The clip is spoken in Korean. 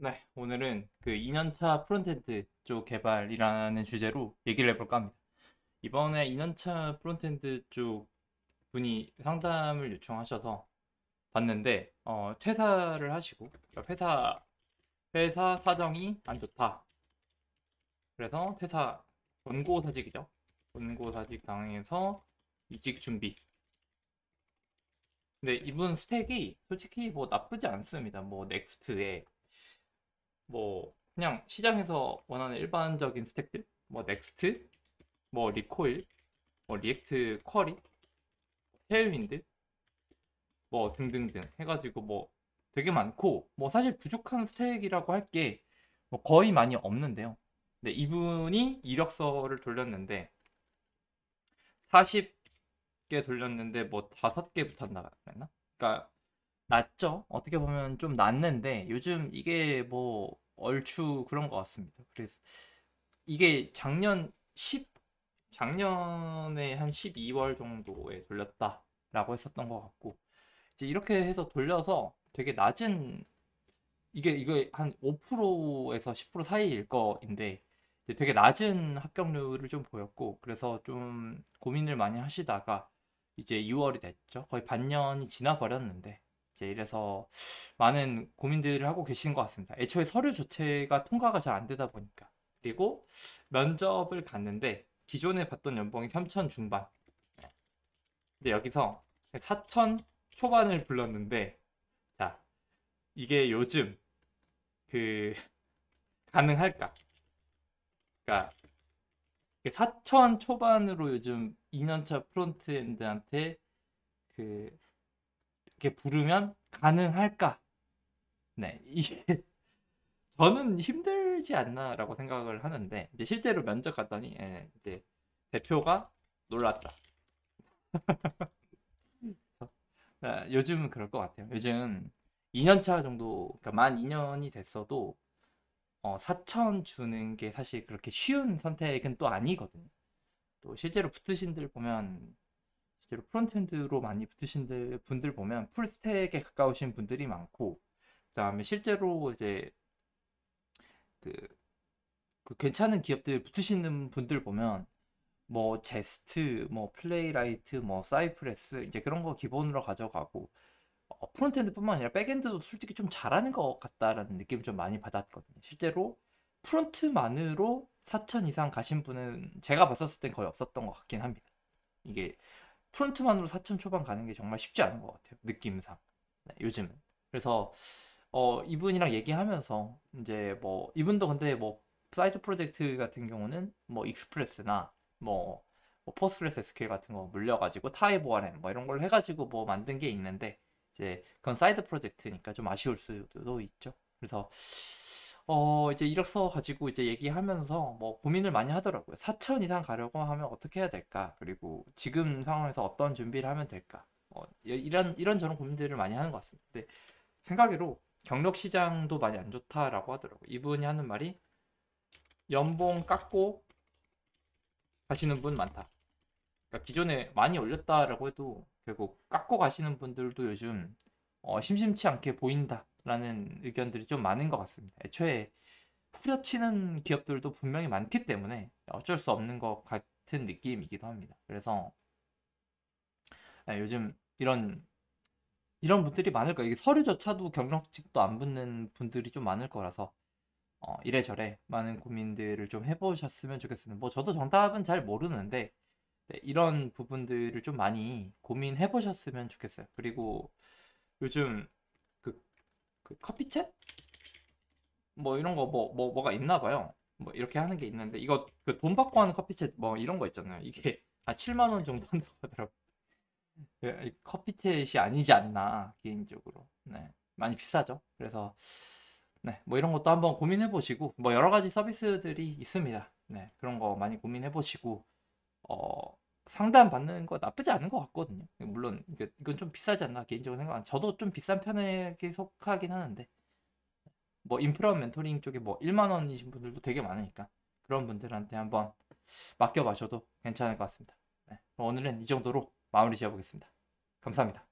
네, 오늘은 그 2년차 frontend 쪽 개발이라는 주제로 얘기를 해볼까 합니다. 이번에 2년차 frontend 쪽 분이 상담을 요청하셔서 봤는데 어, 퇴사를 하시고 그러니까 회사 회사 사정이 안 좋다. 그래서 퇴사 권고사직이죠. 권고사직 당해서 이직 준비. 근데 이분 스택이 솔직히 뭐 나쁘지 않습니다. 뭐 Next에 뭐 그냥 시장에서 원하는 일반적인 스택들 뭐 Next 뭐 Recoil 뭐 React Query Tailwind 뭐 등등등 해가지고 뭐 되게 많고 뭐 사실 부족한 스택이라고 할 게 뭐 거의 많이 없는데요. 근데 이분이 이력서를 돌렸는데 40개 돌렸는데 뭐 5개 붙었나 그랬나? 그러니까 낮죠. 어떻게 보면 좀 낮는데 요즘 이게 뭐 얼추 그런 것 같습니다. 그래서 이게 작년 10 작년에 한 12월 정도에 돌렸다라고 했었던 것 같고 이제 이렇게 해서 돌려서 되게 낮은 이게 이게 한 5%에서 10% 사이일 거인데 되게 낮은 합격률을 좀 보였고 그래서 좀 고민을 많이 하시다가 이제 6월이 됐죠. 거의 반년이 지나 버렸는데 이제 이래서 많은 고민들을 하고 계시는 것 같습니다. 애초에 서류 조체가 통과가 잘 안 되다 보니까. 그리고 면접을 갔는데 기존에 받던 연봉이 3천 중반. 근데 여기서 4천 초반을 불렀는데 자 이게 요즘 그 가능할까? 그러니까 4천 초반으로 요즘 2년차 프론트엔드한테 그 이렇게 부르면 가능할까? 네, 저는 힘들지 않나라고 생각을 하는데 이제 실제로 면접 갔더니 예, 이제 대표가 놀랐다. 네, 요즘은 그럴 것 같아요. 요즘 2년차 정도, 그러니까 만 2년이 됐어도 어, 4천 주는 게 사실 그렇게 쉬운 선택은 또 아니거든요. 또 실제로 붙으신들 보면 실제로 frontend로 많이 붙으신 분들 보면 full stack에 가까우신 분들이 많고 그다음에 실제로 이제 그, 그 괜찮은 기업들 붙으시는 분들 보면 뭐 Jest, 뭐 Playwright, 뭐 Cypress 이제 그런 거 기본으로 가져가고 어, frontend뿐만 아니라 backend도 솔직히 좀 잘하는 것 같다라는 느낌을 좀 많이 받았거든요. 실제로 front만으로 4천 이상 가신 분은 제가 봤었을 땐 거의 없었던 것 같긴 합니다. 이게 front만으로 4천 초반 가는 게 정말 쉽지 않은 것 같아요. 느낌상. 네, 요즘은. 그래서 어, 이분이랑 얘기하면서 이제 뭐 이분도 근데 뭐 사이드 프로젝트 같은 경우는 뭐 Express나 뭐, 뭐 PostgreSQL 같은 거 물려가지고 TypeORM 뭐 이런 걸 해가지고 뭐 만든 게 있는데 이제 그건 사이드 프로젝트니까 좀 아쉬울 수도 있죠. 그래서 어 이제 이력서 가지고 이제 얘기하면서 뭐 고민을 많이 하더라고요. 4천 이상 가려고 하면 어떻게 해야 될까? 그리고 지금 상황에서 어떤 준비를 하면 될까? 어, 이런 이런 저런 고민들을 많이 하는 것 같습니다. 근데 생각외로 경력 시장도 많이 안 좋다라고 하더라고요. 이분이 하는 말이 연봉 깎고 가시는 분 많다. 그러니까 기존에 많이 올렸다라고 해도 결국 깎고 가시는 분들도 요즘 어, 심심치 않게 보인다. 라는 의견들이 좀 많은 것 같습니다. 애초에 후려치는 기업들도 분명히 많기 때문에 어쩔 수 없는 것 같은 느낌이기도 합니다. 그래서 네, 요즘 이런 이런 분들이 많을 거예요. 서류조차도 경력직도 안 붙는 분들이 좀 많을 거라서 어, 이래저래 많은 고민들을 좀 해보셨으면 좋겠습니다. 뭐 저도 정답은 잘 모르는데 네, 이런 부분들을 좀 많이 고민해 보셨으면 좋겠어요. 그리고 요즘 그 커피챗? 뭐 이런 거 뭐 뭐 뭐, 가 있나 봐요. 뭐 이렇게 하는 게 있는데 이거 그 돈 받고 하는 커피챗 뭐 이런 거 있잖아요. 이게 한 7만 원 정도 한다고 하더라고. 예, 커피챗이 아니지 않나 개인적으로. 네. 많이 비싸죠. 그래서 네, 뭐 이런 것도 한번 고민해 보시고 뭐 여러 가지 서비스들이 있습니다. 네. 그런 거 많이 고민해 보시고 어 상담 받는 거 나쁘지 않은 것 같거든요. 물론 이건 좀 비싸지 않나 개인적으로 생각하는. 저도 좀 비싼 편에 속하긴 하는데 뭐 인프라 멘토링 쪽에 뭐 1만 원이신 분들도 되게 많으니까 그런 분들한테 한번 맡겨봐셔도 괜찮을 것 같습니다. 네, 오늘은 이 정도로 마무리 지어보겠습니다. 감사합니다.